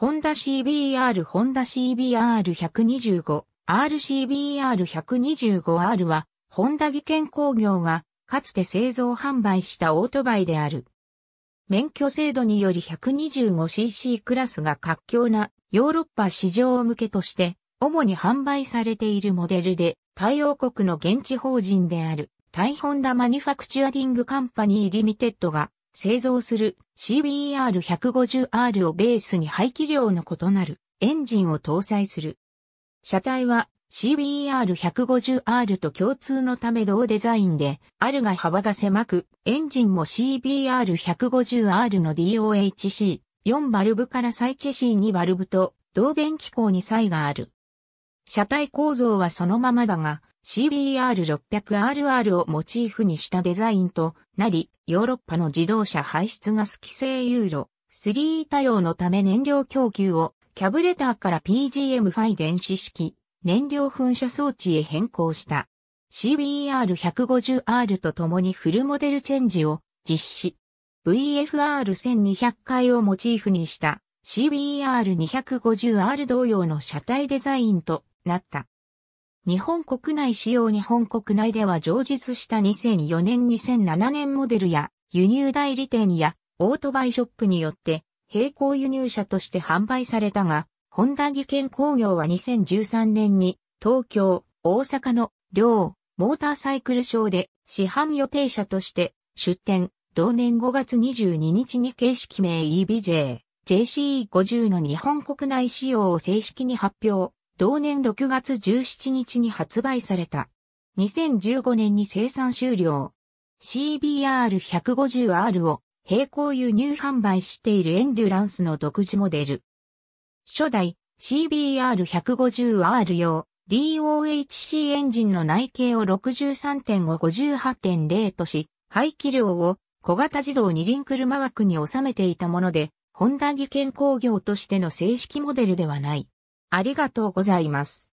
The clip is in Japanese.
ホンダ CBR ホンダ CBR125R CBR125R は、ホンダ技研工業が、かつて製造販売したオートバイである。免許制度により 125cc クラスが活況なヨーロッパ市場向けとして、主に販売されているモデルで、対応国の現地法人である、タイホンダマニファクチュアリングカンパニーリミテッドが製造する CBR150R をベースに排気量の異なるエンジンを搭載する。車体は CBR150R と共通のため同デザインで、R が幅が狭く、エンジンも CBR150R の DOHC4 バルブからサイチェ C2 バルブと同弁機構に差異がある。車体構造はそのままだが、CBR600RR をモチーフにしたデザインとなり、ヨーロッパの自動車排出ガス規制ユーロ3多用のため燃料供給をキャブレターから PGM 電子式燃料噴射装置へ変更した CBR150R と共にフルモデルチェンジを実施。VFR1200 回をモチーフにした CBR250R 同様の車体デザインとなった。日本国内仕様日本国内では上実した2004年2007年モデルや輸入代理店やオートバイショップによって並行輸入車として販売されたが、ホンダ技研工業は2013年に東京、大阪の両モーターサイクルショーで市販予定車として出展、同年5月22日に形式名 EBJ、JCE50 の日本国内仕様を正式に発表。同年6月17日に発売された。2015年に生産終了。CBR150R を並行輸入販売しているエンデュランスの独自モデル。初代 CBR150R 用 DOHC エンジンの内径を63.558.0とし、排気量を小型自動二輪車枠に収めていたもので、ホンダ技研工業としての正式モデルではない。ありがとうございます。